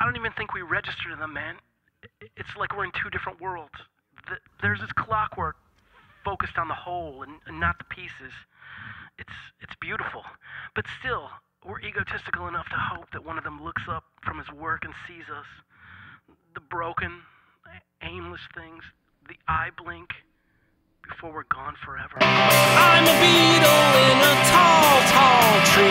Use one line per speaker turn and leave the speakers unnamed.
I don't even think we register to them, man. It's like we're in two different worlds. There's this clockwork focused on the whole and, not the pieces. It's it's beautiful, but still, we're egotistical enough to hope that one of them looks up from his work and sees us. The broken, aimless things, the eye blink before we're gone forever.
I'm a beetle in a tall, tall tree.